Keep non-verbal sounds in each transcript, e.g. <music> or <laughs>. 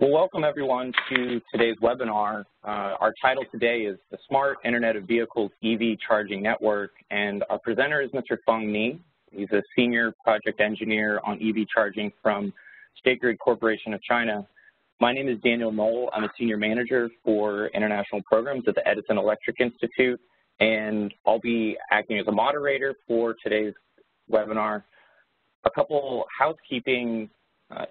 Well, welcome everyone to today's webinar. Uh, our title today is the Smart Internet of Vehicles EV Charging Network, and our presenter is Mr. Feng Ni. He's a senior project engineer on EV charging from State Grid Corporation of China. My name is Daniel Noll. I'm a senior manager for international programs at the Edison Electric Institute, and I'll be acting as a moderator for today's webinar. A couple housekeeping uh,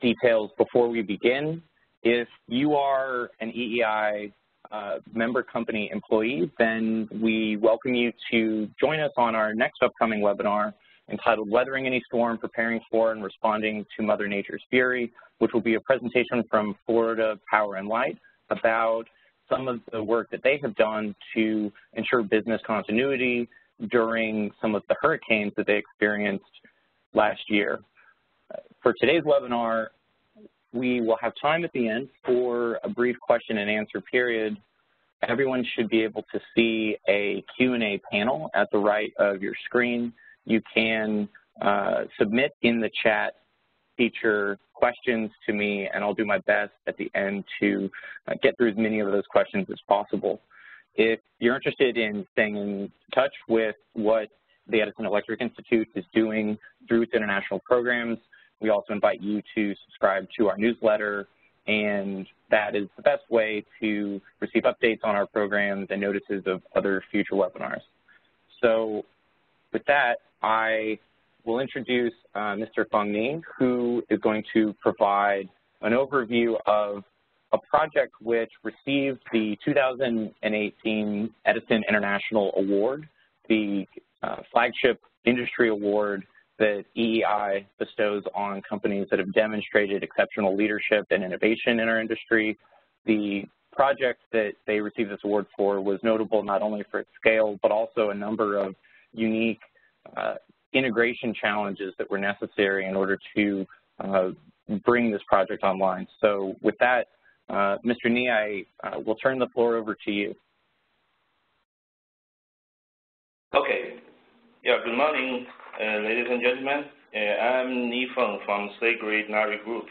details before we begin. If you are an EEI uh, member company employee, then we welcome you to join us on our next upcoming webinar entitled Weathering Any Storm, Preparing for and Responding to Mother Nature's Fury, which will be a presentation from Florida Power and Light about some of the work that they have done to ensure business continuity during some of the hurricanes that they experienced last year. For today's webinar, we will have time at the end for a brief question and answer period. Everyone should be able to see a Q&A panel at the right of your screen. You can uh, submit in the chat feature questions to me, and I'll do my best at the end to uh, get through as many of those questions as possible. If you're interested in staying in touch with what the Edison Electric Institute is doing through its international programs, we also invite you to subscribe to our newsletter, and that is the best way to receive updates on our programs and notices of other future webinars. So with that, I will introduce uh, Mr. Feng Ni, who is going to provide an overview of a project which received the 2018 Edison International Award, the uh, flagship industry award that EEI bestows on companies that have demonstrated exceptional leadership and innovation in our industry. The project that they received this award for was notable not only for its scale, but also a number of unique uh, integration challenges that were necessary in order to uh, bring this project online. So with that, uh, Mr. Ni, I uh, will turn the floor over to you. Okay. Yeah, good morning, uh, ladies and gentlemen, uh, I'm Ni Feng from State Grid Nari Group,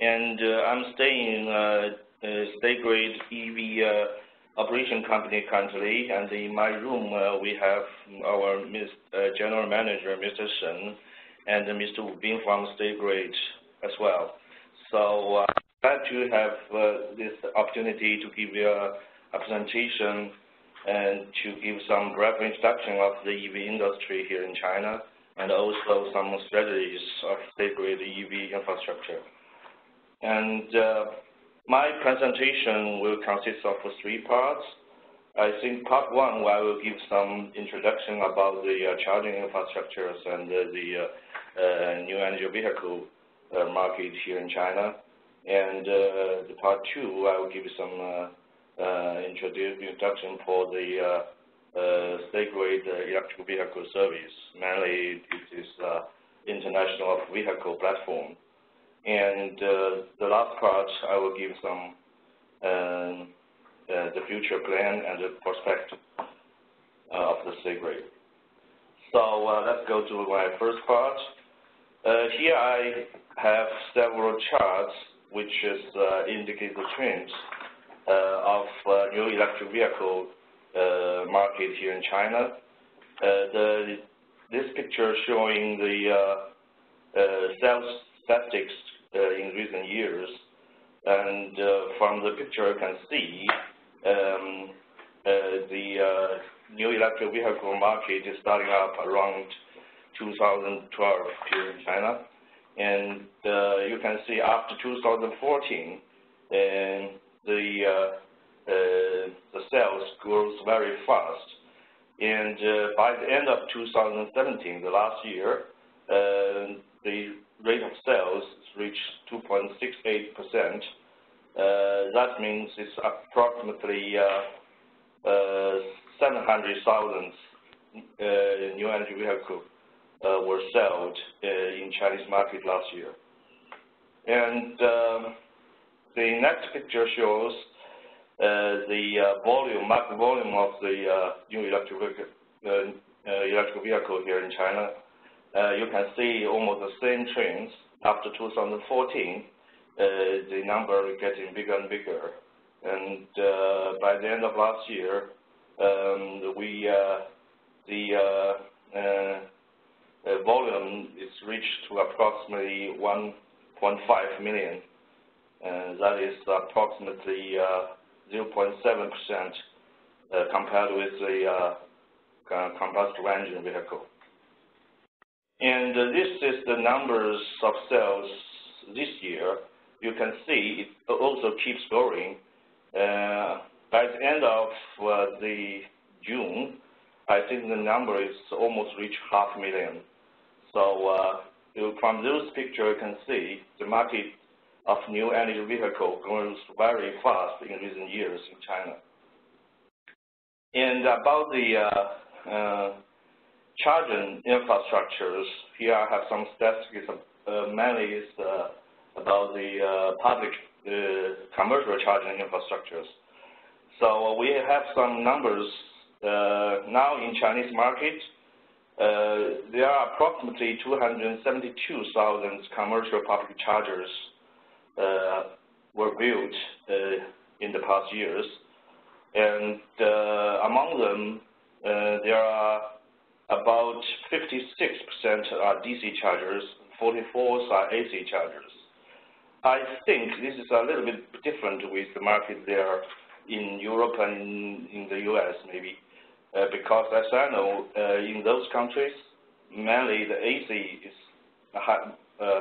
and uh, I'm staying in uh, uh, State Grid EV uh, operation company currently, and in my room we have our general manager, Mr. Shen, and Mr. Wu Bin from State Grid as well. So I'm glad to have this opportunity to give you a presentation and to give some brief introduction of the EV industry here in China and also some strategies of state-grid EV infrastructure. And uh, my presentation will consist of three parts. I think part one, I will give some introduction about the uh, charging infrastructures and uh, the uh, new energy vehicle uh, market here in China. And uh, the part two, I will give some introduction for the uh, state-grid electric vehicle service. Mainly, it is uh, international vehicle platform. And uh, the last part, I will give some um, the future plan and the prospect of the state-grid. So let's go to my first part. Here I have several charts which is indicate the trends of new electric vehicle uh, market here in China. Uh, the, this picture showing the uh, sales statistics in recent years. And from the picture you can see um, the new electric vehicle market is starting up around 2012 here in China. And uh, you can see after 2014, the uh, the sales grows very fast. And uh, by the end of 2017, the last year, uh, the rate of sales reached 2.68%. That means it's approximately 700,000 new energy vehicles were sold in Chinese market last year. And um, the next picture shows uh, Uh, the uh, volume, market volume of the uh, new electric vehicle, uh, uh, electric vehicle here in China, you can see almost the same trends after 2014. the number is getting bigger and bigger. And by the end of last year, um, we the volume is reached to approximately 1.5 million. And that is approximately 0.7% compared with the combustion engine vehicle. And this is the numbers of sales this year. You can see it also keeps growing. Uh, by the end of uh, the June, I think the number is almost reached half million. So uh, from this picture, you can see the market of new energy vehicle grows very fast in recent years in China. And about the uh, uh, charging infrastructures, here I have some statistics, uh, mainly is about the public commercial charging infrastructures. So we have some numbers now in Chinese market. there are approximately 272,000 commercial public chargers were built in the past years. And uh, among them, uh, there are about 56% are DC chargers, 44 are AC chargers. I think this is a little bit different with the market there in Europe and in the US maybe, uh, because as I know, uh, in those countries, mainly the AC is uh,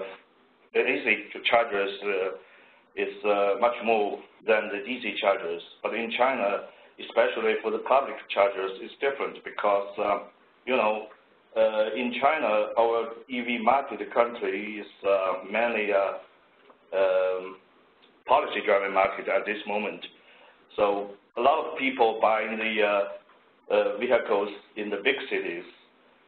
the chargers uh, is uh, much more than the DC chargers. But in China, especially for the public chargers, it's different because, um, you know, uh, in China, our EV market country is uh, mainly a um, policy-driven market at this moment. So a lot of people buying the uh, uh, vehicles in the big cities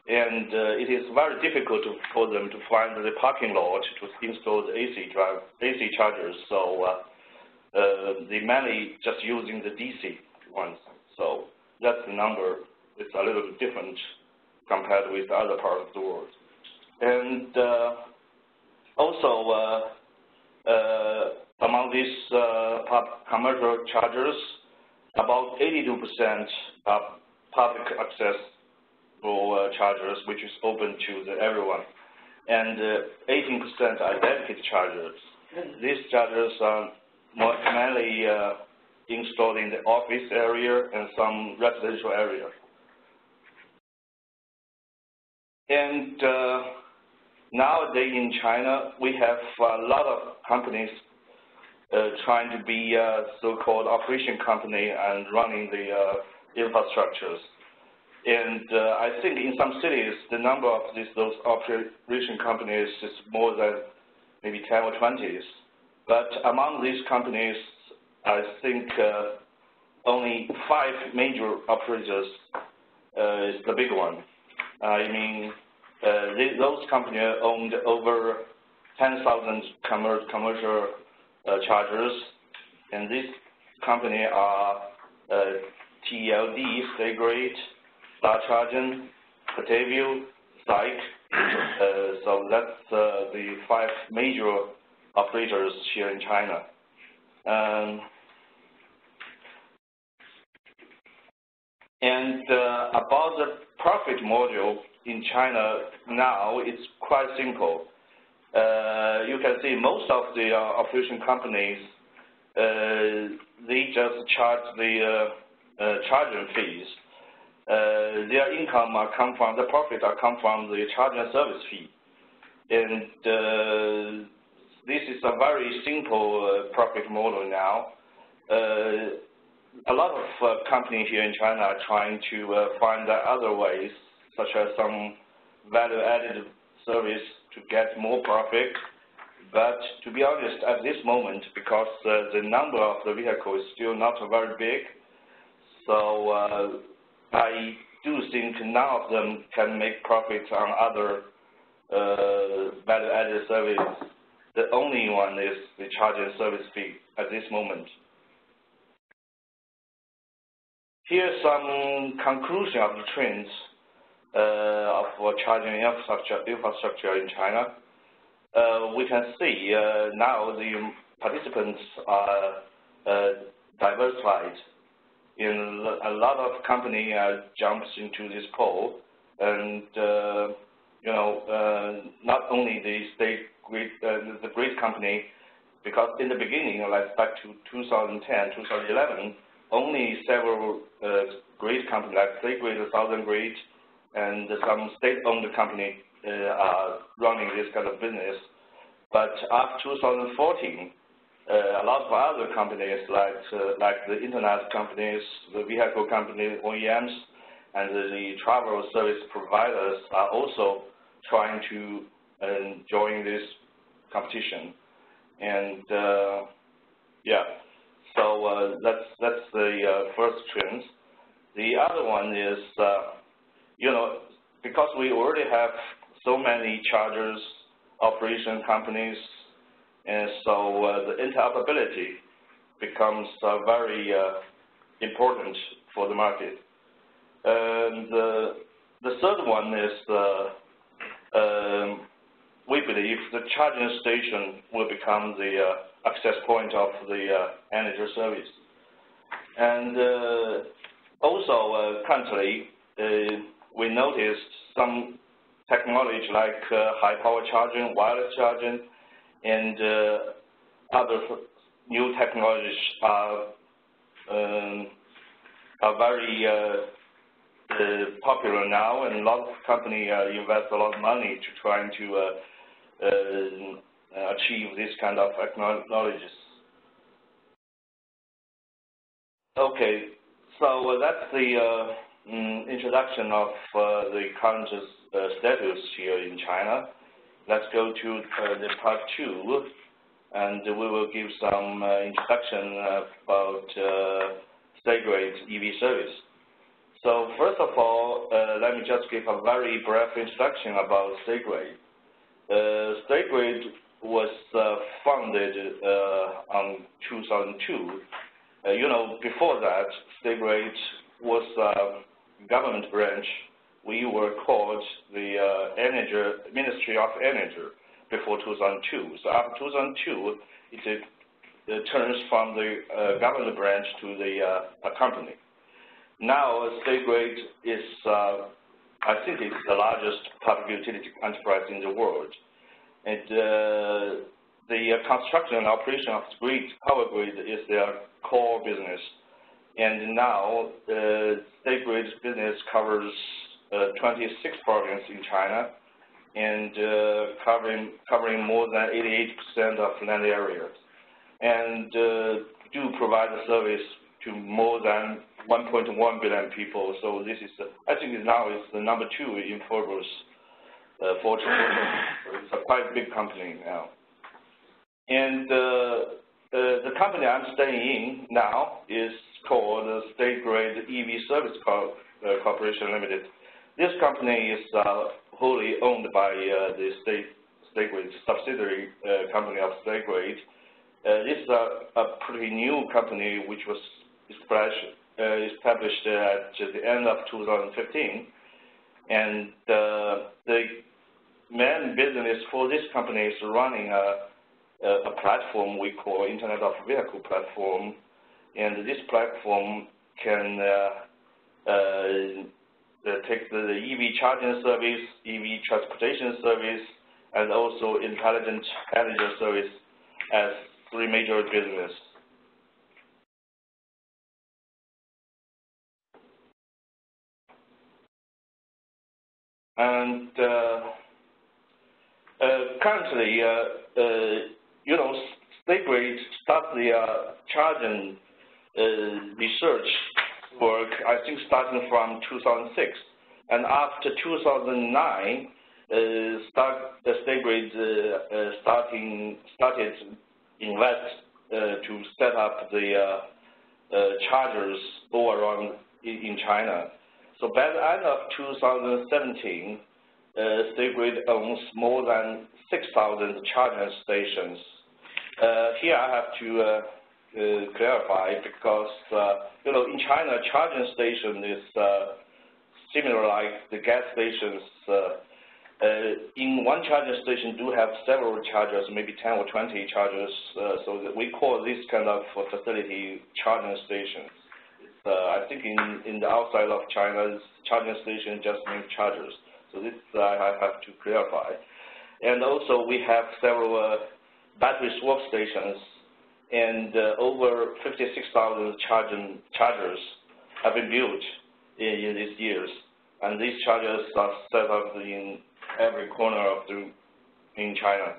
and uh, it is very difficult to, for them to find the parking lot to install the AC drive, AC chargers. So uh, uh, they mainly just using the DC ones. So that's the number. It's a little bit different compared with other parts of the world. And uh, also uh, uh, among these commercial chargers, about 82% are public access uh, chargers, which is open to everyone. And 18% uh, are dedicated chargers. These chargers are more mainly uh, installed in the office area and some residential area. And uh, nowadays in China, we have a lot of companies uh, trying to be a so-called operation company and running the uh, infrastructures. And uh, I think in some cities, the number of these, those operation companies is more than maybe 10 or 20. But among these companies, I think uh, only five major operators uh, is the big one. I mean, uh, those companies owned over 10,000 commercial uh, chargers, and these companies are uh, TLD, State Grid, Charging, Potevio, SAIC. Uh, so that's uh, the five major operators here in China. Um, and uh, about the profit model in China now, it's quite simple. Uh, you can see most of the uh, operation companies, uh, they just charge the charging fees their income are come from, the profit are come from the charge and service fee. And uh, this is a very simple uh, profit model now. a lot of companies here in China are trying to find other ways, such as some value-added service to get more profit. But to be honest, at this moment, because uh, the number of the vehicle is still not very big, so uh, I do think none of them can make profits on other uh, value-added services. The only one is the charging service fee at this moment. Here's some conclusion of the trends uh, of charging infrastructure, infrastructure in China. we can see now the participants are diversified. In a lot of company uh, jumps into this poll, and uh, you know, uh, not only the state grid, the grid company, because in the beginning, like back to 2010, 2011, only several grid companies like State Grid, Southern Grid, and some state-owned company are running this kind of business. But after 2014, Uh, a lot of other companies like uh, like the internet companies, the vehicle companies, OEMs, and the travel service providers are also trying to um, join this competition. And uh, yeah, so that's that's the first trend. The other one is, you know, because we already have so many chargers, operation companies, and so uh, the interoperability becomes uh, very uh, important for the market. And the third one is, um, we believe the charging station will become the access point of the energy service. And also, currently, we noticed some technology like high power charging, wireless charging, and uh, other new technologies are um, are very uh, uh, popular now, and a lot of company invest a lot of money to trying to achieve this kind of technologies. Okay, so that's the mm, introduction of the current status here in China. Let's go to uh, the part two, and we will give some uh, introduction about State Grid EV service. So first of all, uh, let me just give a very brief introduction about State Grid. State Grid was founded on 2002. You know, before that, State was a government branch. We were called the uh, Energy Ministry of Energy before 2002. So after 2002, it turns from the uh, government branch to the uh, a company. Now, State Grid is, I think it's the largest public utility enterprise in the world. And the construction and operation of grid, power grid is their core business. And now, the State Grid's business covers Uh, 26 provinces in China, and uh, covering covering more than 88% of land areas, and uh, do provide the service to more than 1.1 billion people. So this is, I think now it's the number two in Forbes Fortune. It's a quite big company now. And the company I'm staying in now is called State Grid EV Service Co Corporation Limited. This company is uh, wholly owned by uh, the State Grid subsidiary uh, company of State Grid. This is a pretty new company, which was established at the end of 2015. And the main business for this company is running a platform we call Internet of Vehicle platform. And this platform can take the EV charging service, EV transportation service, and also intelligent energy service as three major business. And uh, uh, currently, uh, you know, State Grid start the charging research work, I think, starting from 2006. And after 2009, uh, the State Grid uh, uh, started invest to set up the chargers all around in China. So by the end of 2017, State Grid owns more than 6,000 charging stations. Here I have to clarify, because you know, in China, charging station is similar like the gas stations uh, in one charging station do have several chargers, maybe 10 or 20 chargers, uh, so we call this kind of facility charging stations. Uh, I think in, in the outside of China's charging station just means chargers. So this I have to clarify. And also we have several battery swap stations and over 56,000 charging chargers have been built in, these years. And these chargers are set up in every corner of the in China.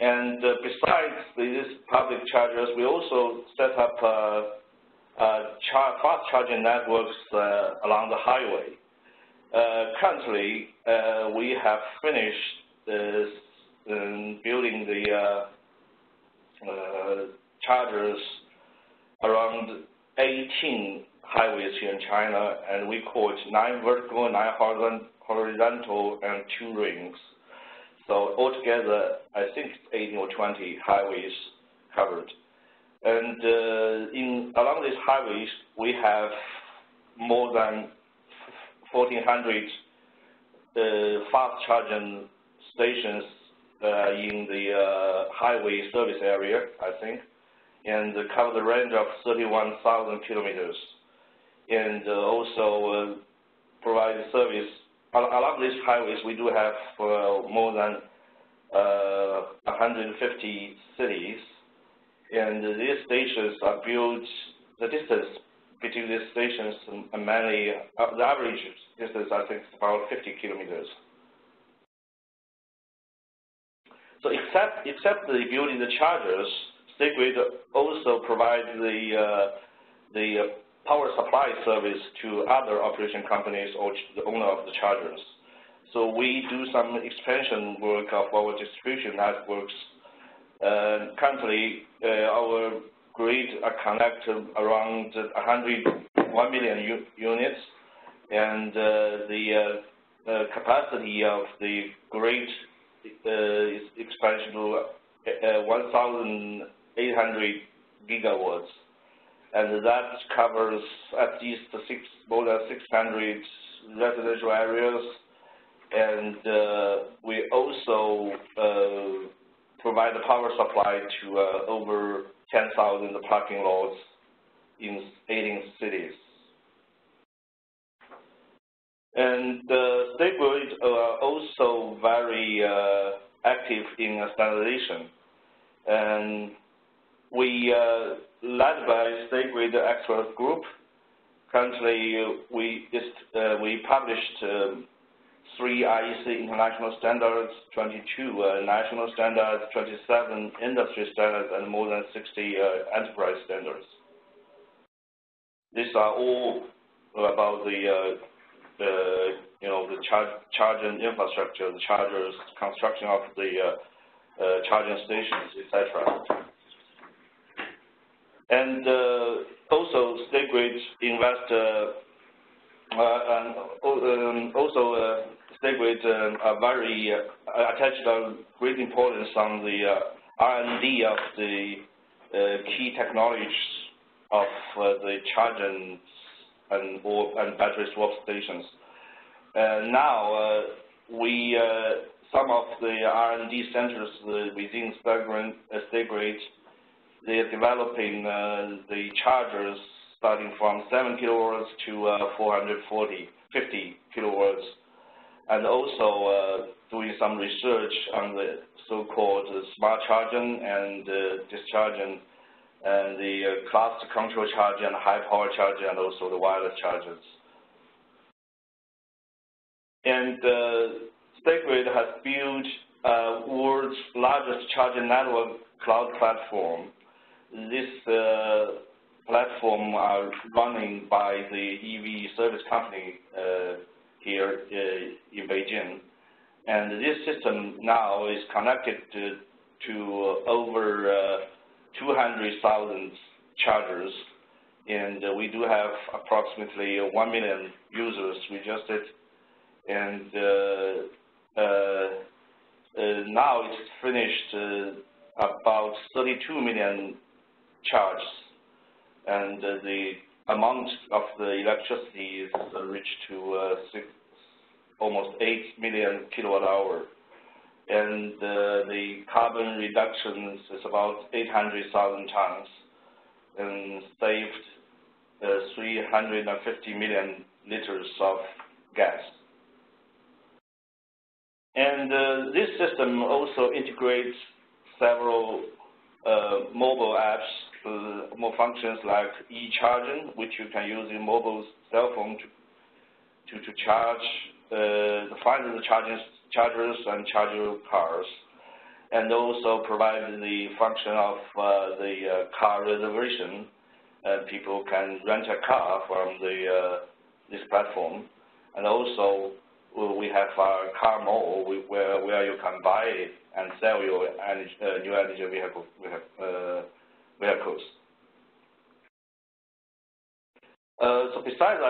And uh, besides these public chargers, we also set up uh, uh, char fast charging networks uh, along the highway. Uh, currently, uh, we have finished um, building the chargers around 18 highways here in China, and we call it nine vertical, nine horizontal, and two rings. So altogether, I think 18 or 20 highways covered. And uh, in along these highways, we have more than 1,400 uh, fast charging stations uh, in the uh, highway service area, I think, and cover the range of 31,000 kilometers and uh, also uh, provide service. Along these highways, we do have uh, more than 150 cities, and these stations are built, the distance between these stations are mainly, the average distance I think is about 50 kilometers. So except, except the building the chargers, State Grid also provides the, uh, the power supply service to other operation companies or the owner of the chargers. So we do some expansion work of our distribution networks. Uh, currently, uh, our grid are connected around 101 million units, and uh, the uh, capacity of the grid uh, expansion to uh, 1,800 gigawatts and that covers at least six, more than 600 residential areas. And uh, we also uh, provide the power supply to uh, over 10,000 parking lots in 18 cities. And uh, State Grid are also very uh, active in standardization. And we uh, led by State Grid Expert Group. Currently, we, just, uh, we published um, three IEC international standards, 22 uh, national standards, 27 industry standards, and more than 60 uh, enterprise standards. These are all about the, uh, the you know, the charge, charging infrastructure, the chargers, construction of the uh, uh, charging stations, etc. And uh, also, State Grid invest, uh, and um, also uh, State Grid are very attached a great importance on the R&D of the key technologies of the charging and, or, and battery swap stations. now, we some of the R&D centers within State Grid they're developing uh, the chargers starting from 7 kilowatts to uh, 440, 50 kilowatts, and also uh, doing some research on the so-called smart charging and discharging and the uh, cluster control charger and high power charger and also the wireless chargers. And uh, State Grid has built uh, world's largest charging network cloud platform this uh, platform are running by the EV service company uh, here uh, in Beijing. And this system now is connected to, to over 200,000 chargers. And we do have approximately 1 million users registered. And uh, uh, now it's finished uh, about 32 million charge, and the amount of the electricity is reached to uh, almost 8 million kilowatt hour. And the carbon reduction is about 800,000 tons and saved uh, 350 million liters of gas. And uh, this system also integrates several uh, mobile apps, more functions like e-charging, which you can use in mobile cell phone to to, to charge, uh, find the charging chargers and charge your cars, and also provide the function of uh, the uh, car reservation. people can rent a car from the this platform, and also we have our car mall where where you can buy and sell your energy, uh, new energy vehicle, uh, vehicles. Uh, so besides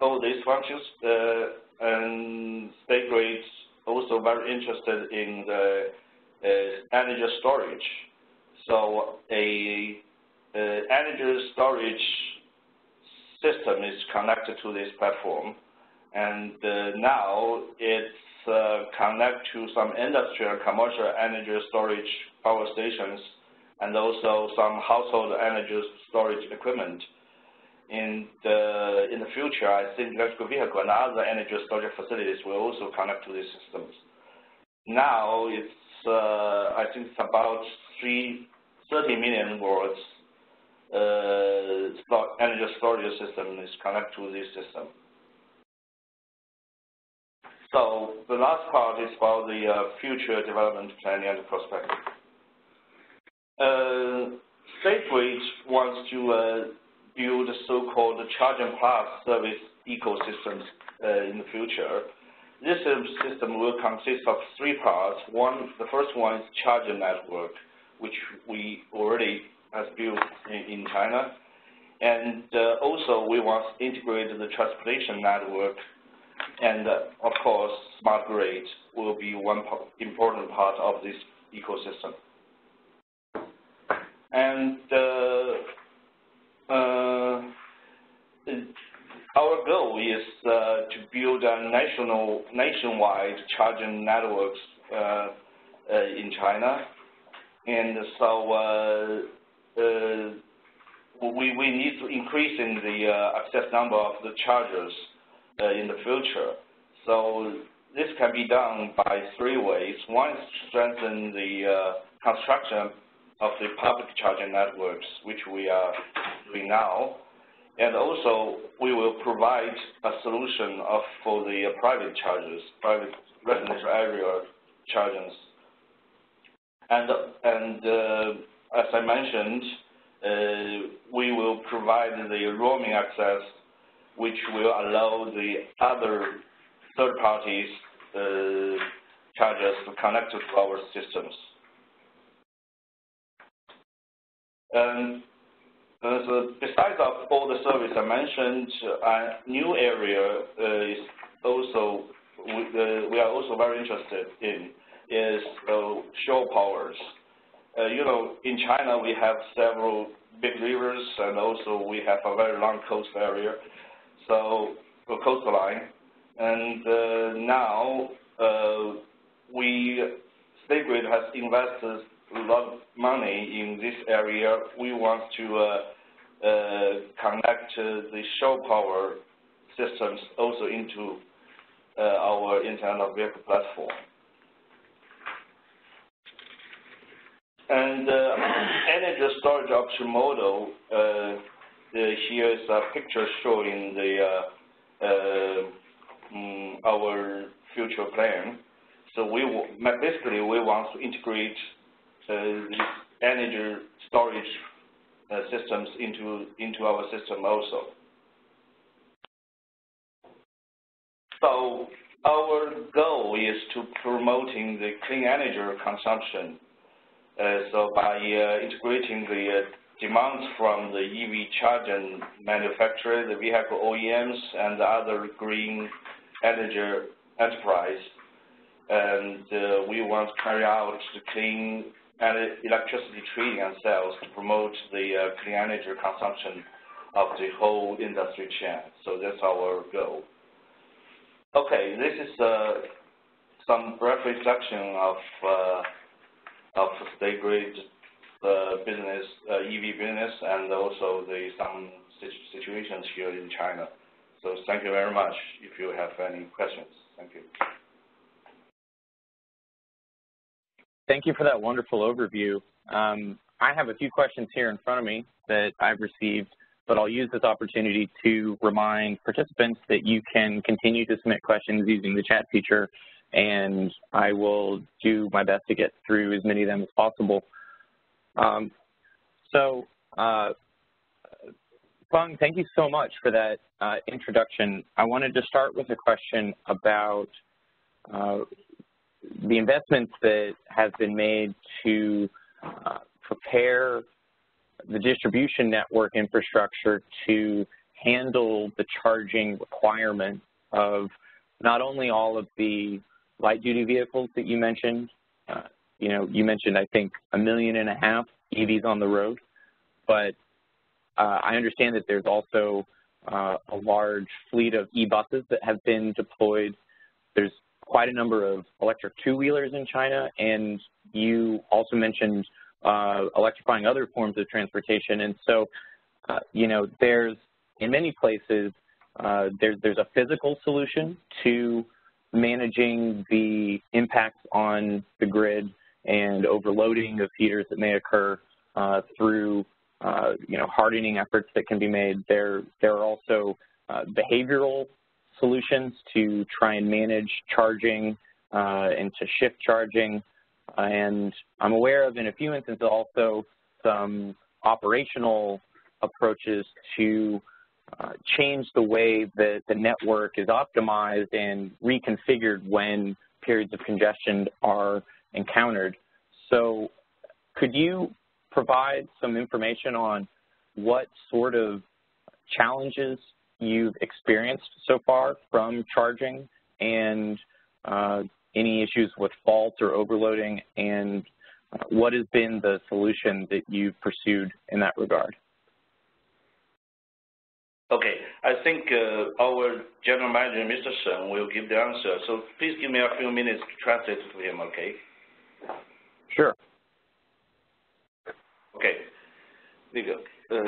all these functions, uh, and State Grid also very interested in the uh, energy storage. So a energy storage system is connected to this platform, and uh, now it's uh, connect to some industrial commercial energy storage power stations and also some household energy storage equipment. In the, in the future, I think electric vehicle and other energy storage facilities will also connect to these systems. Now it's, uh, I think it's about three, 30 million watts uh, energy storage system is connected to this system. So the last part is about the uh, future development planning and prospective. Uh, Grid wants to uh, build so-called charging plus service ecosystems uh, in the future. This system will consist of three parts. One, the first one is charging network, which we already has built in, in China. And uh, also, we want to integrate the transportation network and uh, of course, smart grid will be one important part of this ecosystem. And uh, our goal is uh, to build a national, nationwide charging networks uh, uh, in China. And so we, we need to increase in the access number of the chargers uh, in the future. So this can be done by three ways. One is to strengthen the uh, construction of the public charging networks, which we are doing now. And also, we will provide a solution of, for the uh, private chargers, private residential area chargers. And, and uh, as I mentioned, uh, we will provide the roaming access which will allow the other third parties uh, chargers to connect to our systems. And uh, so besides of all the services I mentioned, a new area uh, is also we, uh, we, are also very interested in is uh, shore powers. Uh, you know, in China we have several big rivers and also we have a very long coast area so coastline. And now we, State Grid has invested lot of money in this area. We want to uh, uh connect the shore power systems also into uh, our Internet of Vehicle platform. And uh, energy storage option model here is a picture showing the uh, uh, mm, our future plan. So we basically we want to integrate uh, these energy storage systems into into our system also. So our goal is to promoting the clean energy consumption. Uh, so by uh, integrating the uh, demands from the EV charging manufacturer, the vehicle OEMs, and the other green energy enterprise. And uh, we want to carry out the clean electricity trading and sales to promote the uh, clean energy consumption of the whole industry chain. So that's our goal. Okay, this is uh, some brief reflection of uh, of State Grid uh, business, uh, EV business, and also the some situations here in China. So thank you very much. If you have any questions, thank you. Thank you for that wonderful overview. Um, I have a few questions here in front of me that I've received, but I'll use this opportunity to remind participants that you can continue to submit questions using the chat feature, and I will do my best to get through as many of them as possible. Um, so, uh, Feng, thank you so much for that uh, introduction. I wanted to start with a question about uh, the investments that have been made to uh, prepare the distribution network infrastructure to handle the charging requirement of not only all of the light-duty vehicles that you mentioned, uh, you know, you mentioned, I think, a million and a half EVs on the road, but uh, I understand that there's also uh, a large fleet of e-buses that have been deployed. There's quite a number of electric two-wheelers in China, and you also mentioned uh, electrifying other forms of transportation. And so, uh, you know, there's, in many places, uh, there's, there's a physical solution to managing the impacts on the grid and overloading of feeders that may occur uh, through, uh, you know, hardening efforts that can be made. There, there are also uh, behavioral solutions to try and manage charging uh, and to shift charging. And I'm aware of, in a few instances, also some operational approaches to uh, change the way that the network is optimized and reconfigured when periods of congestion are encountered. So could you provide some information on what sort of challenges you've experienced so far from charging and uh, any issues with faults or overloading and uh, what has been the solution that you've pursued in that regard? Okay, I think uh, our general manager, Mr. Shen, will give the answer. So please give me a few minutes to translate to him, okay? Sure. Okay. 那个呃。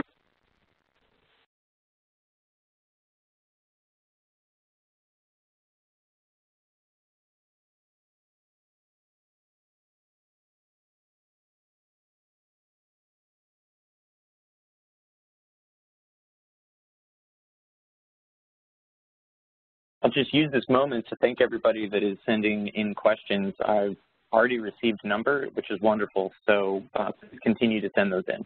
I'll just use this moment to thank everybody that is sending in questions. I've already received a number, which is wonderful, so uh, continue to send those in.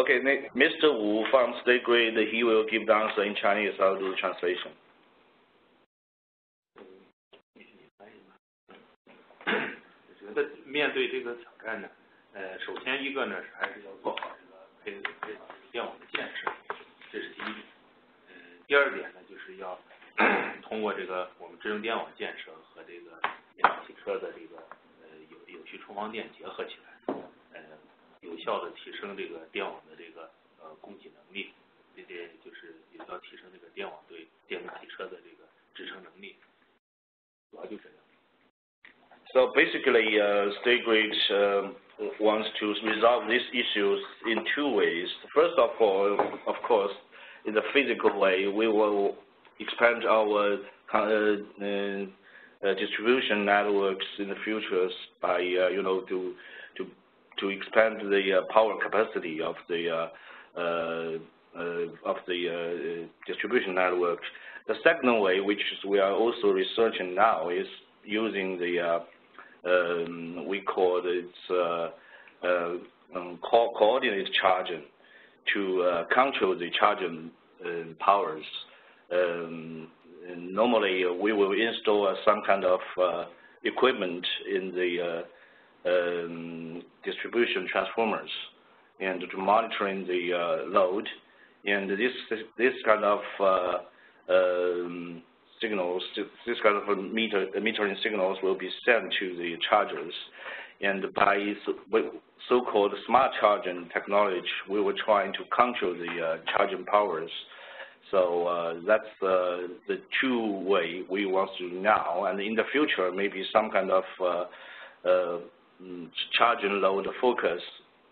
Okay, Mr. Wu from State Grid, he will give the answer in Chinese. I'll do translation. <coughs> 我觉得面对这个挑战呢，呃，首先一个呢是还是要做好这个配配电网的建设，这是第一点。呃，第二点呢就是要通过这个我们智能电网建设和这个电动汽车的这个呃有有序充放电结合起来。有效的提升这个电网的这个呃供给能力，这些就是有效提升这个电网对电动汽车的这个支撑能力，主要就这样。So basically, uh, State Grid uh, wants to resolve these issues in two ways. First of all, of course, in the physical way, we will expand our uh, uh, distribution networks in the future by, uh, you know, to to expand the uh, power capacity of the uh, uh, of the distribution network. The second way, which we are also researching now, is using the um, we call it um, co coordinated charging to control the charging powers. Um, normally, we will install some kind of equipment in the distribution transformers and to monitoring the uh, load. And this this kind of uh, um, signals, this kind of meter, metering signals will be sent to the chargers. And by so-called smart charging technology, we were trying to control the uh, charging powers. So uh, that's uh, the two way we want to now. And in the future, maybe some kind of uh, and charging load focus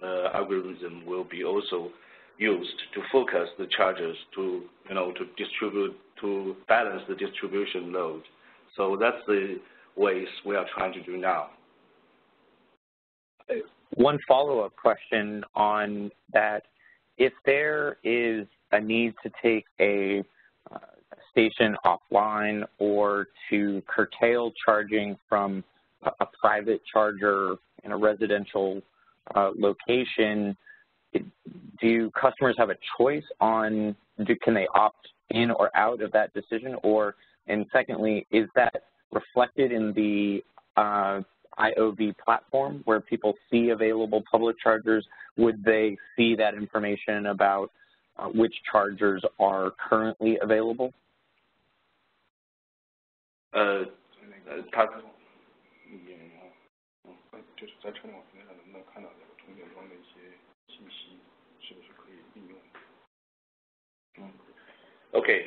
uh, algorithm will be also used to focus the charges to, you know, to distribute, to balance the distribution load. So that's the ways we are trying to do now. One follow-up question on that. If there is a need to take a, uh, station offline or to curtail charging from a, private charger in a residential uh, location, do customers have a choice on do, can they opt in or out of that decision? Or, and secondly, is that reflected in the uh, IOV platform where people see available public chargers? Would they see that information about uh, which chargers are currently available? Uh, 他 Okay.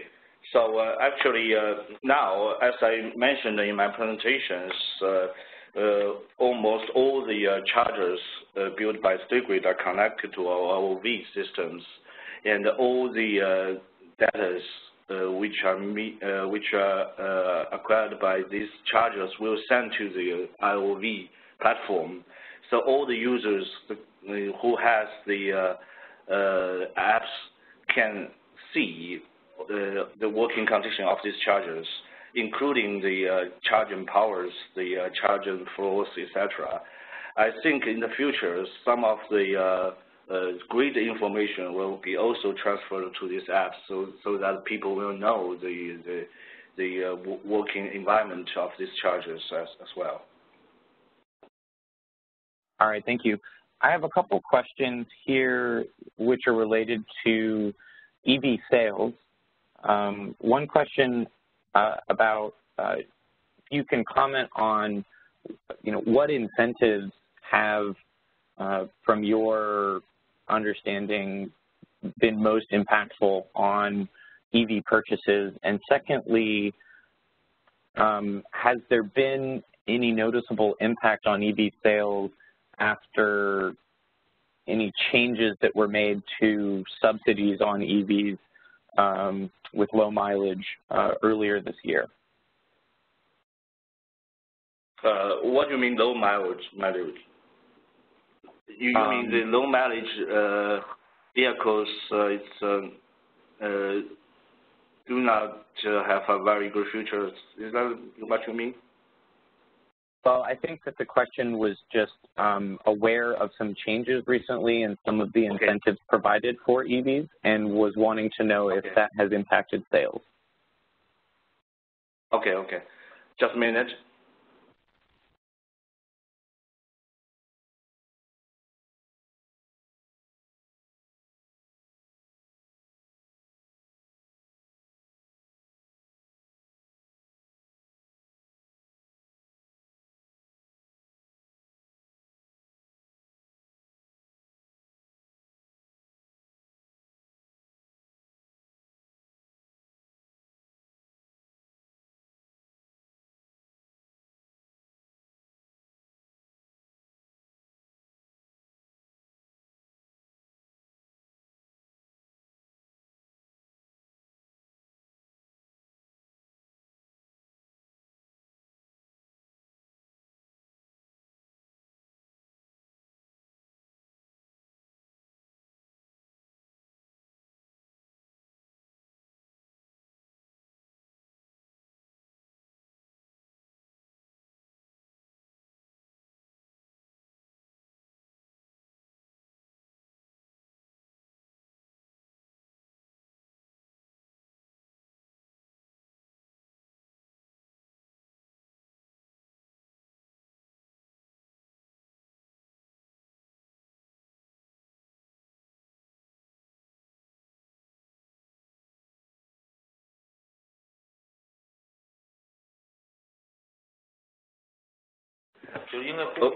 So uh, actually uh, now, as I mentioned in my presentations, uh, uh almost all the chargers built by State Grid are connected to our OV systems, and all the data which are which are acquired by these chargers will send to the IOV platform. So all the users who has the apps can see the working condition of these chargers including the uh, charging powers, the uh, charging flows, etc. I think in the future, some of the uh, grid information will be also transferred to this app so, so that people will know the, the, the working environment of these chargers as, as well. All right, thank you. I have a couple questions here which are related to EV sales. Um, one question uh, about uh, if you can comment on, you know, what incentives have, uh, from your understanding, been most impactful on EV purchases? And secondly, um, has there been any noticeable impact on EV sales after any changes that were made to subsidies on EVs um, with low mileage uh, earlier this year. Uh, what do you mean low mileage? mileage? You, um, mean the low mileage uh, vehicles? Uh, it's um, uh, do not uh, have a very good future. Is that what you mean? Well, I think that the question was just um, aware of some changes recently in some of the incentives okay. provided for EVs and was wanting to know okay. if that has impacted sales. Okay, okay. Just a minute.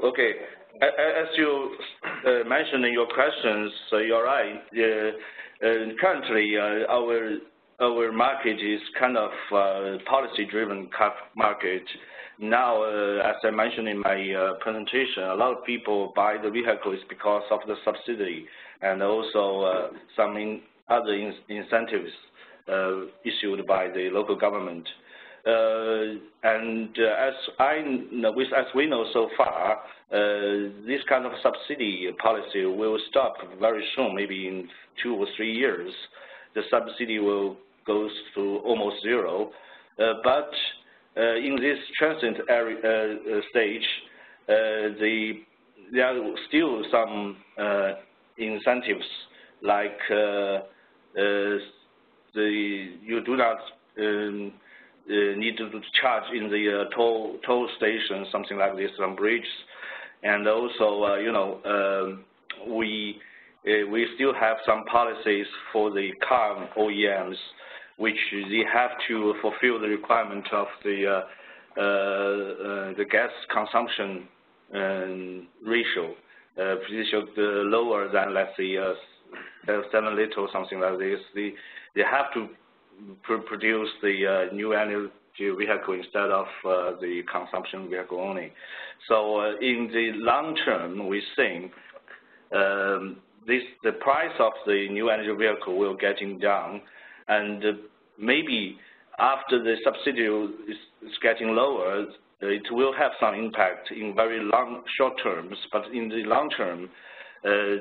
Okay. As you uh, mentioned in your questions, you're right. Uh, currently, uh, our market is kind of policy-driven market. Now, as I mentioned in my presentation, a lot of people buy the vehicles because of the subsidy and also some other incentives issued by the local government. Uh, and uh, as I, with as we know so far, uh, this kind of subsidy policy will stop very soon, maybe in two or three years. The subsidy will go to almost zero. But in this transient area, stage, there are still some incentives, like the you do not um, Uh, need to charge in the uh, toll station, something like this, on bridges. And also, uh, you know, um, we we still have some policies for the car OEMs, which they have to fulfill the requirement of the the gas consumption um, ratio. This should lower than, let's say, 7 liters or something like this. They They have to produce the uh, new energy vehicle instead of uh, the consumption vehicle only. So uh, in the long term, we think um, this the price of the new energy vehicle will getting down, and maybe after the subsidy is getting lower, it will have some impact in very long, short terms. But in the long term,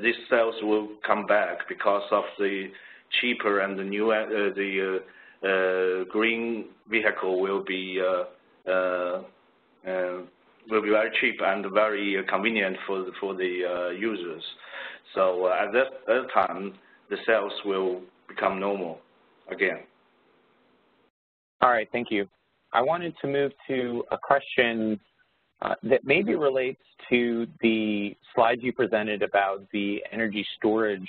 these sales will come back because of the cheaper and the new uh, the uh, uh, green vehicle will be will be very cheap and very convenient for the users. So at that time, the sales will become normal again. All right, thank you. I wanted to move to a question that maybe relates to the slides you presented about the energy storage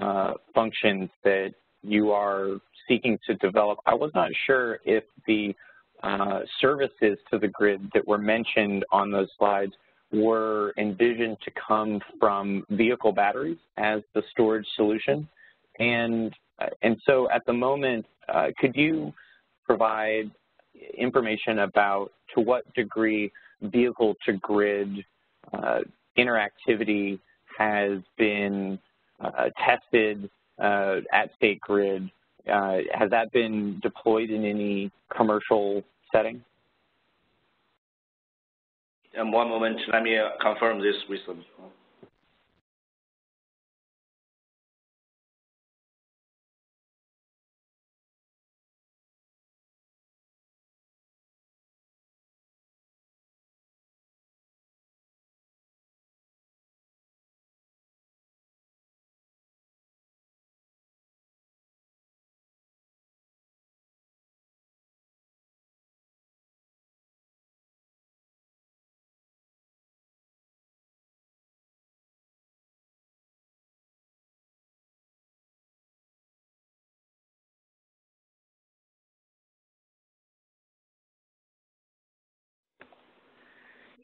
Uh, functions that you are seeking to develop. I was not sure if the uh, services to the grid that were mentioned on those slides were envisioned to come from vehicle batteries as the storage solution. And uh, and so at the moment, could you provide information about to what degree vehicle-to-grid interactivity has been Uh, tested uh, at State Grid? Uh, has that been deployed in any commercial setting? Um, one moment, let me confirm this with them.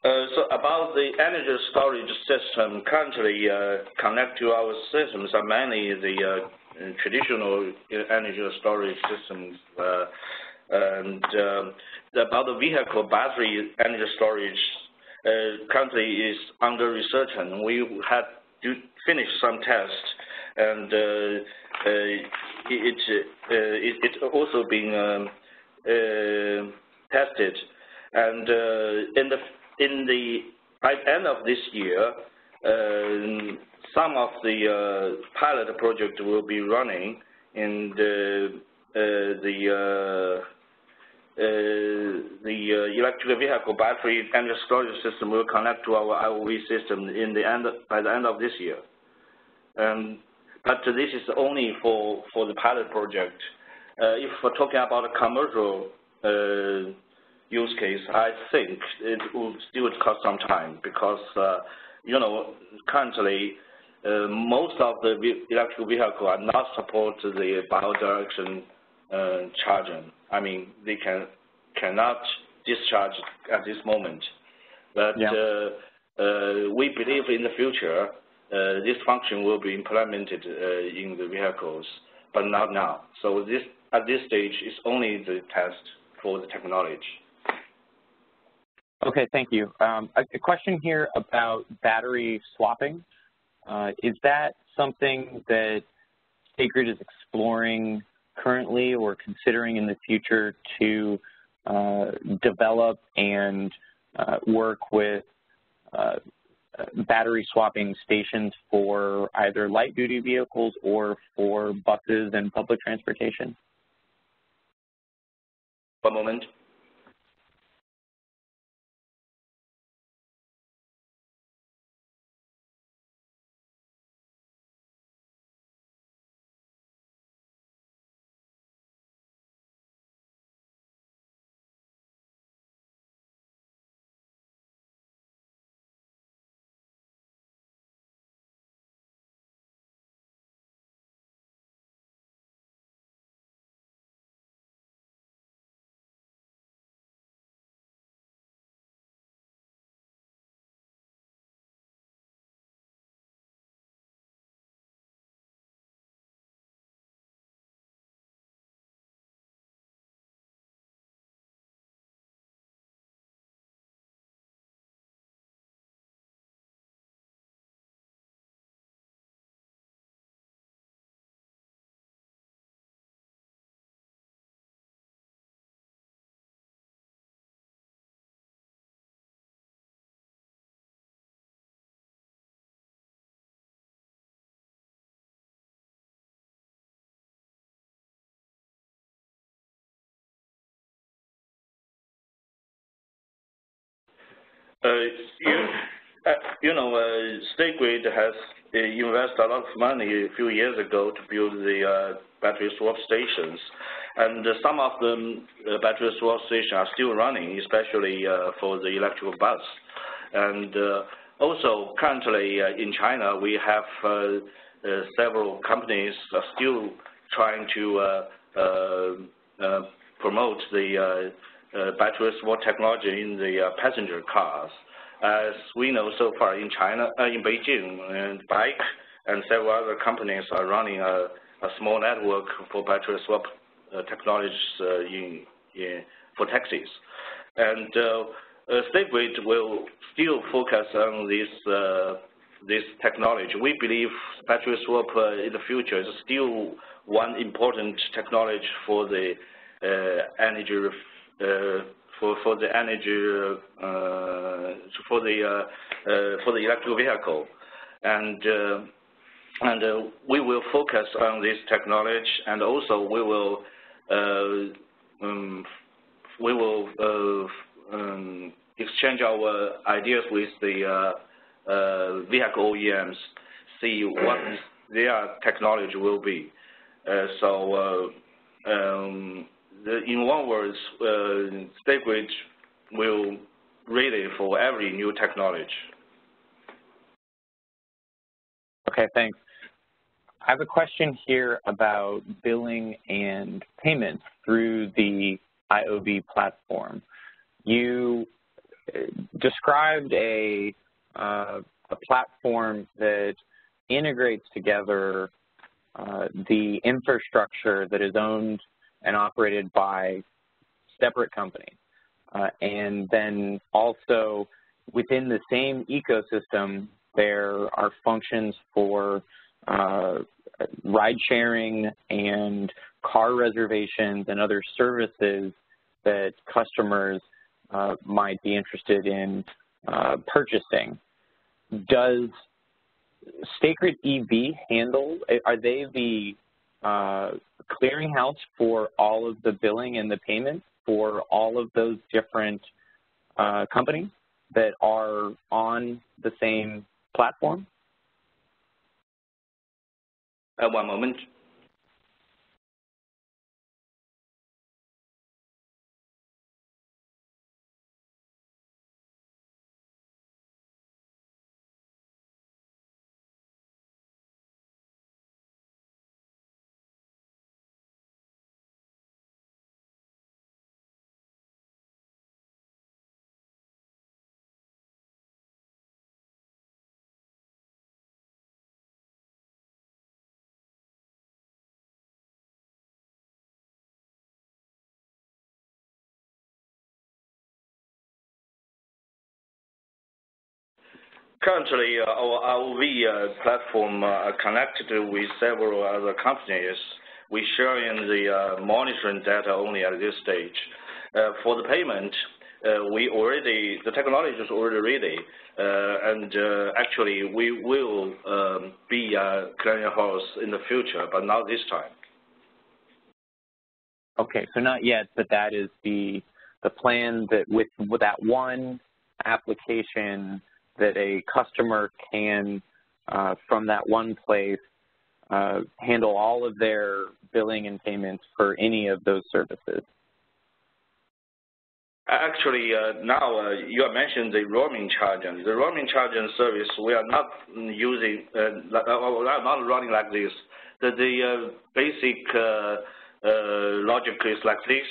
Uh, so about the energy storage system, currently uh, connect to our systems are mainly the uh, traditional energy storage systems. And um, about the vehicle battery energy storage, currently is under research, and we had to finish some tests. And it it's also being um, tested. And by the end of this year, uh, some of the uh, pilot project will be running, and the uh, the electric vehicle battery energy storage system will connect to our IOV system in the end by the end of this year. Um, but this is only for the pilot project. If we're talking about a commercial use case, I think it will still take some time because, uh, you know, currently, uh, most of the electric vehicle are not support the bidirectional uh, charging. I mean, they can cannot discharge at this moment. But Yeah. we believe in the future, this function will be implemented in the vehicles, but not now. So this at this stage is only the test for the technology. Okay, thank you. Um, a, a, question here about battery swapping. Uh, is that something that State Grid is exploring currently or considering in the future to uh, develop and uh, work with uh, battery swapping stations for either light duty vehicles or for buses and public transportation? One moment. Uh, you, uh, you know, uh, State Grid has uh, invested a lot of money a few years ago to build the uh, battery swap stations. And some of the battery swap stations are still running, especially for the electrical bus. And also, currently in China, we have several companies are still trying to promote the uh, battery swap technology in the uh, passenger cars. As we know so far in China, uh, in Beijing, and BAIC and several other companies are running a, a small network for battery swap technologies in, in, for taxis. And State Grid will still focus on this this technology. We believe battery swap uh, in the future is still one important technology for the uh, energy uh, for for the energy uh, for the uh, for the electric vehicle, and and we will focus on this technology, and also we will um, we will um, exchange our ideas with the vehicle OEMs, see what <clears throat> their technology will be. so um, in one word, uh, State Grid will ready for every new technology. Okay, thanks. I have a question here about billing and payments through the IOV platform. You uh, described a, uh, a platform that integrates together uh, the infrastructure that is owned and operated by separate companies. Uh, and then also within the same ecosystem, there are functions for uh, ride sharing and car reservations and other services that customers uh, might be interested in uh, purchasing. Does State Grid EV handle, are they the uh, clearinghouse for all of the billing and the payments for all of those different uh, companies that are on the same platform? Uh, one moment. Currently, uh, our ROV uh, platform uh, connected with several other companies. We share in the monitoring data only at this stage. For the payment, uh we already the technology is already ready, and actually, we will um, be a clearing house in the future, but not this time. Okay, so not yet, but that is the the plan that with that one application that a customer can, uh, from that one place, uh, handle all of their billing and payments for any of those services. Actually, uh, now uh, you mentioned the roaming charging. The roaming charging service, we are not using, uh, uh we are not running like this. The, the uh, basic uh, logic is like this.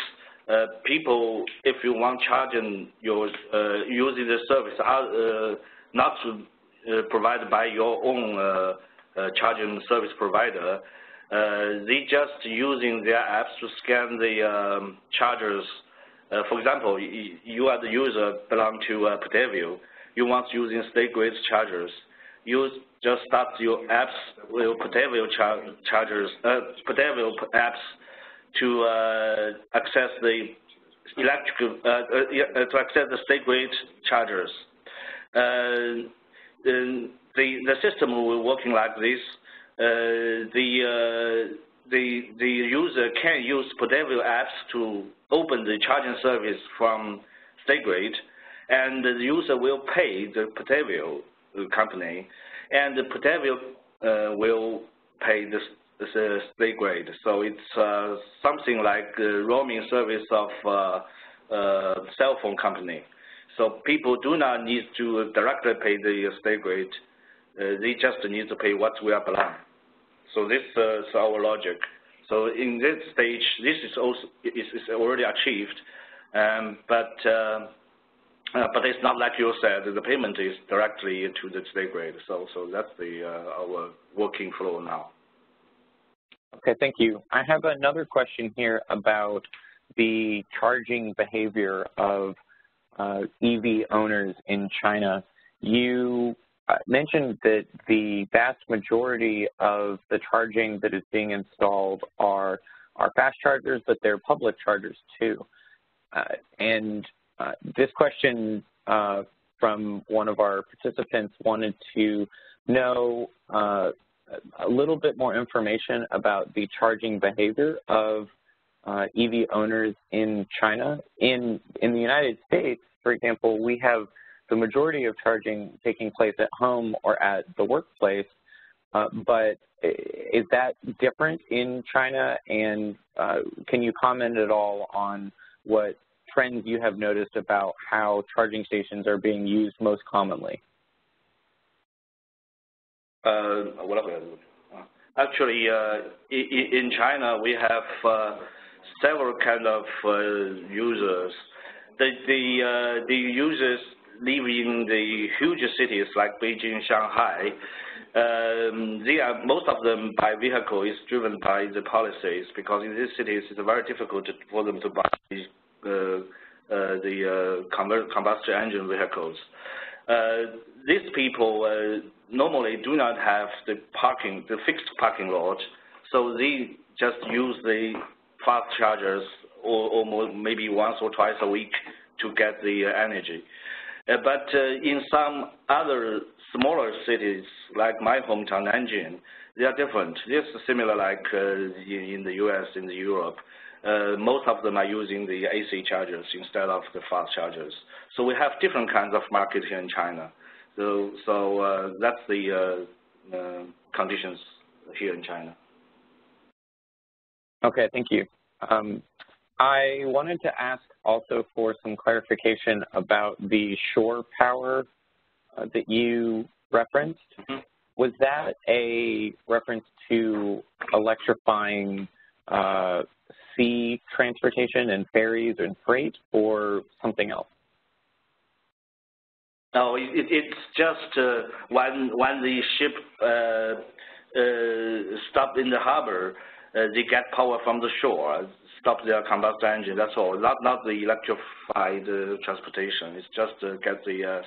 people, if you want charging your using the service, not to, provided by your own charging service provider, they just using their apps to scan the um, chargers uh, for example, you are the user belong to uh. You want to using state grid chargers. You just start your apps with Potevio char chargers, uh, apps to uh, access the electrical, uh, uh, to access the state grid chargers. The, the system will be working like this. the the, the user can use Potevio apps to open the charging service from StateGrid, and the user will pay the Potevio company, and the Potevio uh, will pay the, the StateGrid. So it's uh, something like roaming service of uh, uh, cell phone company. So people do not need to directly pay the StateGrid. Uh, they just need to pay what we are belong. So this uh, is our logic. So in this stage, this is also is, is already achieved, um, but uh, uh, but it's not like you said. The payment is directly to the state grid. So so that's the uh, our working flow now. Okay, thank you. I have another question here about the charging behavior of EV owners in China. You uh, mentioned that the vast majority of the charging that is being installed are are fast chargers, but they're public chargers too. Uh, and uh, this question uh, from one of our participants wanted to know uh, a little bit more information about the charging behavior of EV owners in China. In in the United States, for example, we have the majority of charging taking place at home or at the workplace. Uh, but is that different in China? And uh, can you comment at all on what trends you have noticed about how charging stations are being used most commonly? Uh, actually, uh, in China, we have uh, several kind of uh, users. The, the, the users live in the huge cities like Beijing, Shanghai, um, they are, most of them by vehicle is driven by the policies because in these cities it's very difficult for them to buy uh, uh, the uh, combustion engine vehicles. Uh, these people uh, normally do not have the parking, the fixed parking lot, so they just use the fast chargers or, or maybe once or twice a week to get the energy. Uh, but uh, in some other smaller cities, like my hometown, Nanjing, they are different. Is similar like uh, in the U.S., in the Europe. most of them are using the AC chargers instead of the fast chargers. So we have different kinds of market here in China. So, so that's the conditions here in China. Okay, thank you. Um, I wanted to ask also for some clarification about the shore power uh, that you referenced. Mm -hmm. Was that a reference to electrifying uh, sea transportation and ferries and freight or something else? No, it, it's just uh, when when the ship uh, uh stopped in the harbor, uh, they get power from the shore stop their combustion engine. That's all. Not not the electrified uh, transportation. It's just uh, get the uh,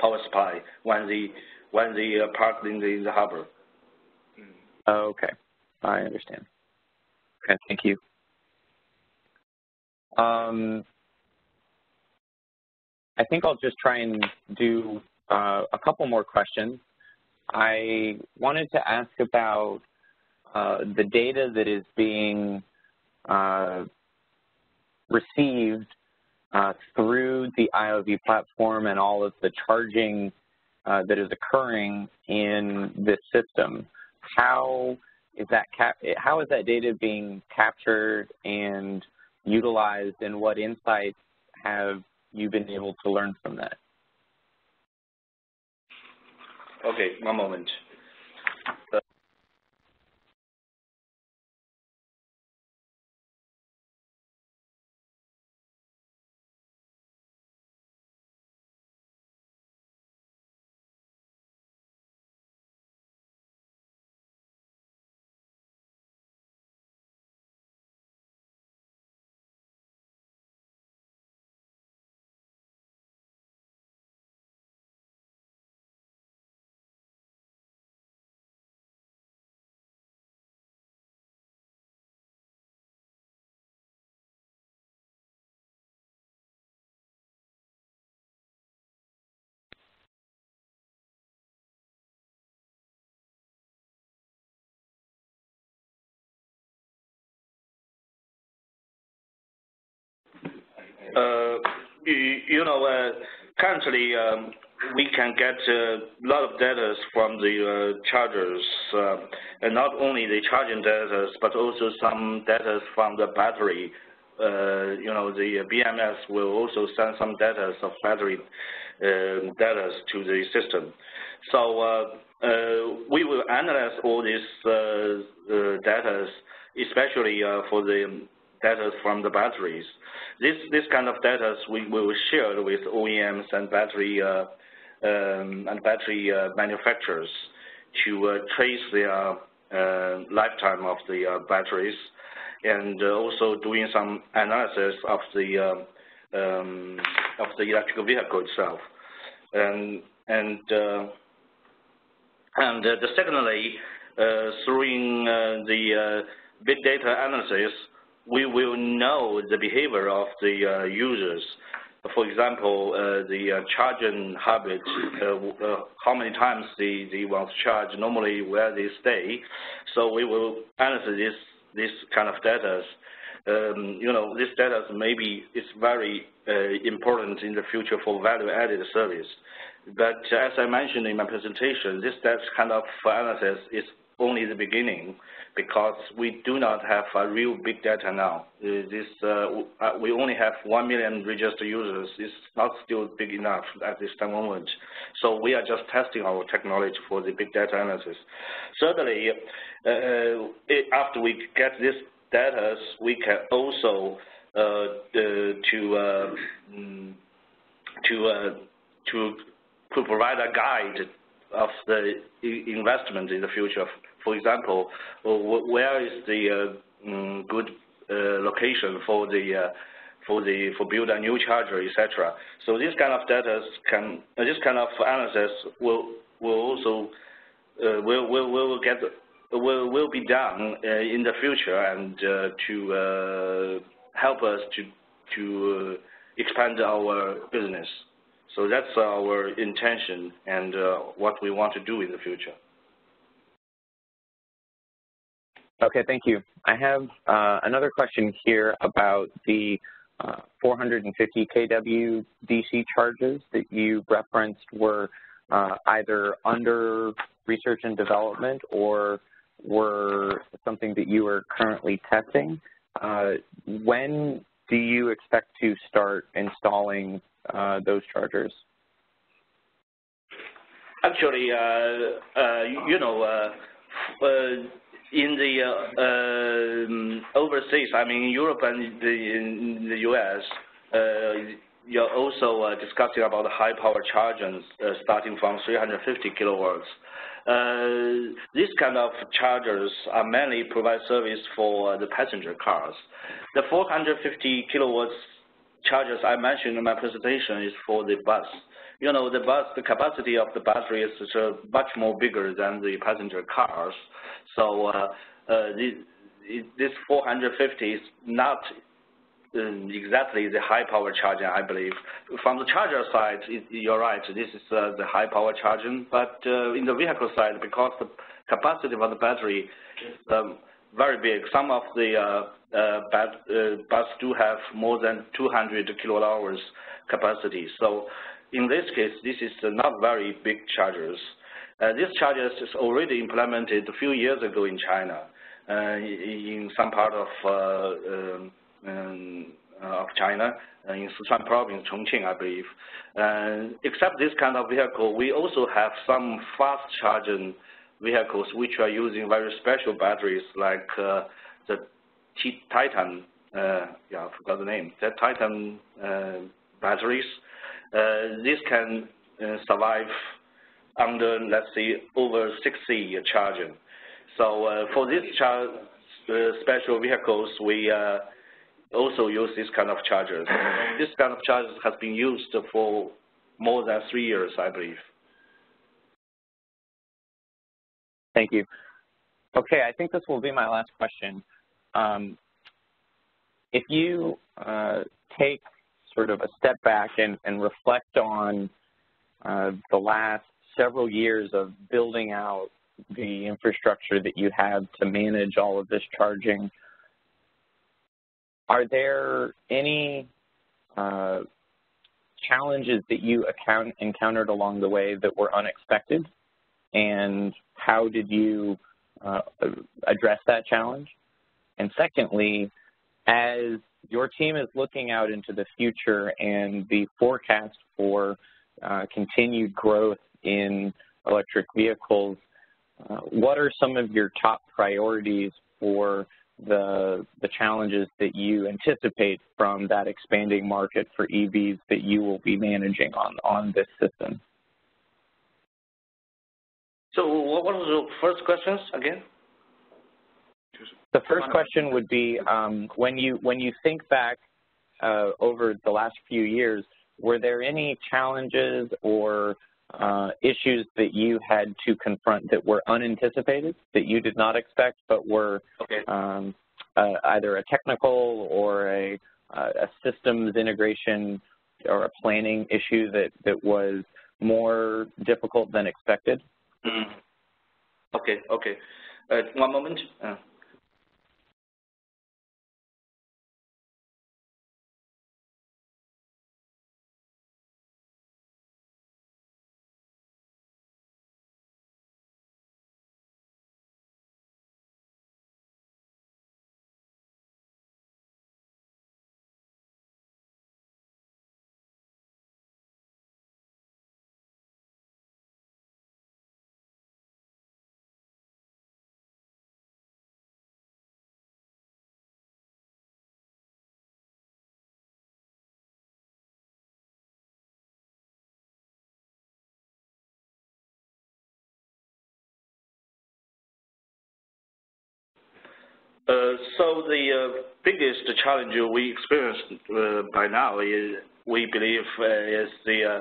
power supply when they when they uh, park in the, in the harbor. Oh, okay, I understand. Okay, thank you. Um, I think I'll just try and do uh, a couple more questions. I wanted to ask about uh, the data that is being received uh, through the IOV platform and all of the charging uh, that is occurring in this system. How is that how is that data being captured and utilized, and what insights have you been able to learn from that? Okay, one moment. Uh, you, you know, uh, currently um, we can get a lot of data from the uh, chargers, uh, and not only the charging data, but also some data from the battery. Uh, you know, the BMS will also send some data of battery uh, data to the system. So we will analyze all these data, especially for the data from the batteries. This this kind of data we will share with OEMs and battery uh, um, and battery uh, manufacturers to uh, trace their lifetime of the batteries, and also doing some analysis of the um, of the electrical vehicle itself, and and and uh, secondly, uh, through uh, the big data analysis, we will know the behavior of the uh, users. For example, uh, the uh, charging habit, how many times they, they want to charge, normally where they stay. So we will analyze this, this kind of data. Um, you know, this data maybe is very uh, important in the future for value-added service. But as I mentioned in my presentation, this data kind of analysis is only the beginning because we do not have a real big data now. Uh, this, uh, uh, we only have 1 million registered users. It's not still big enough at this time moment. So we are just testing our technology for the big data analysis. Certainly, uh, after we get this data, we can also uh, to uh, mm, to to to provide a guide of the investment in the future for example, where is the uh, mm, good uh, location for the uh, for the for build a new charger, etc. So this kind of data can this kind of analysis will will also will will will get will will be done in the future and to help us to to expand our business. So that's our intention and uh, what we want to do in the future. Okay, thank you. I have uh, another question here about the uh, 450 kW DC charges that you referenced were uh, either under research and development or were something that you are currently testing. Uh, when do you expect to start installing uh, those chargers? Actually, uh, you know, in the uh, um, overseas, I mean in Europe and the, in the U.S., uh, you're also uh, discussing about high power chargers uh, starting from 350 kilowatts. Uh, these kind of chargers are mainly provide service for the passenger cars. The 450 kilowatts chargers I mentioned in my presentation is for the bus. you know, the bus, the capacity of the battery is much more bigger than the passenger cars. So uh, uh, this, this 450 is not um, exactly the high power charging, I believe. From the charger side, it, you're right, this is uh, the high power charging, but uh, in the vehicle side, because the capacity of the battery is um, very big, some of the uh, uh, bat, uh, bus do have more than 200 kilowatt hours capacity. So in this case, this is not very big chargers. Uh, this chargers is already implemented a few years ago in China, uh, in some part of um, um, of China, in Sichuan province, Chongqing, I believe. except this kind of vehicle, we also have some fast charging vehicles which are using very special batteries like uh, the T Titan, uh, yeah, I forgot the name, the Titan uh, batteries. this can survive under, let's say, over 60 charging. So for these special vehicles, we also use this kind of chargers. <laughs> this kind of chargers has been used for more than three years, I believe. Thank you. Okay, I think this will be my last question. Um, if you uh, take sort of a step back and, and reflect on uh, the last several years of building out the infrastructure that you have to manage all of this charging are there any uh, challenges that you account, encountered along the way that were unexpected? And how did you uh, address that challenge? And secondly, as your team is looking out into the future and the forecast for uh, continued growth in electric vehicles, uh, what are some of your top priorities for the, the challenges that you anticipate from that expanding market for EVs that you will be managing on, on this system. So what was the first questions again? The first question would be um, when you when you think back uh, over the last few years, were there any challenges or issues that you had to confront that were unanticipated, that you did not expect, but were okay. um, uh, either a technical or a, a, systems integration or a planning issue that, that was more difficult than expected? Mm. Okay, okay. Uh, one moment. Uh. Uh, so the uh, biggest challenge we experienced uh, by now is we believe uh, is the uh,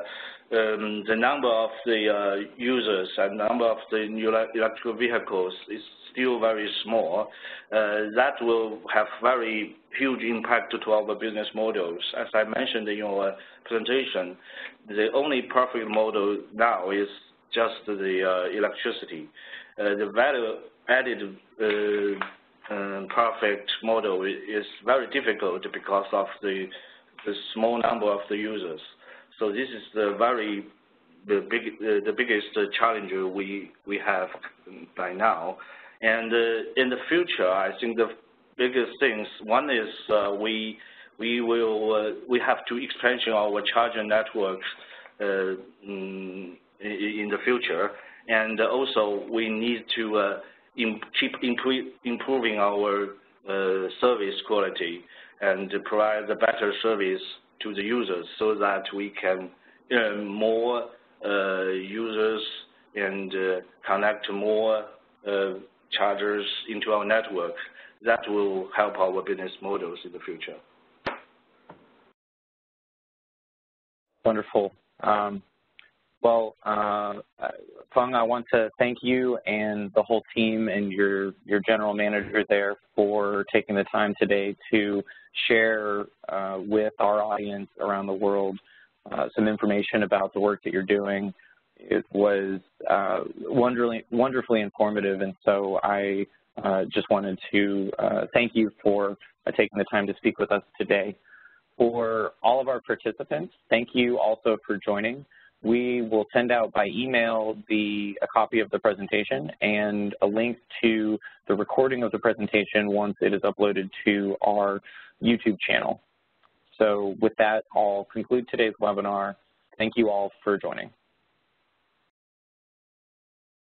um, the number of the users and number of the new electrical vehicles is still very small. that will have very huge impact to our business models. As I mentioned in your presentation, the only profit model now is just the electricity. the value added perfect model is very difficult because of the, the small number of the users. So this is the very the big uh, the biggest challenge we we have by now. And uh, in the future, I think the biggest things one is uh, we we will we have to expansion our charger networks in, in the future, and also we need to uh, keep improving our uh, service quality and provide a better service to the users so that we can more uh, users and uh, connect more chargers into our network. That will help our business models in the future. Wonderful. Um, Well, uh, Feng, I want to thank you and the whole team and your, your general manager there for taking the time today to share uh, with our audience around the world uh, some information about the work that you're doing. It was uh, wonderfully, wonderfully informative, and so I uh, just wanted to uh, thank you for taking the time to speak with us today. For all of our participants, thank you also for joining. We will send out by email the, a copy of the presentation and a link to the recording of the presentation once it is uploaded to our YouTube channel. So with that, I'll conclude today's webinar. Thank you all for joining.